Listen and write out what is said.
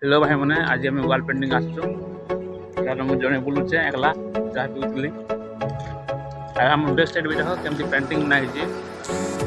hello ভাই मैंने মানে, আজ আমি ওয়াল পেন্টিং আসছো কারণ মু জনে বলুছে একলা চা পিউতলি আর আমার ওয়েবসাইট বি দেখো কেমন পেন্টিং না হয়েছে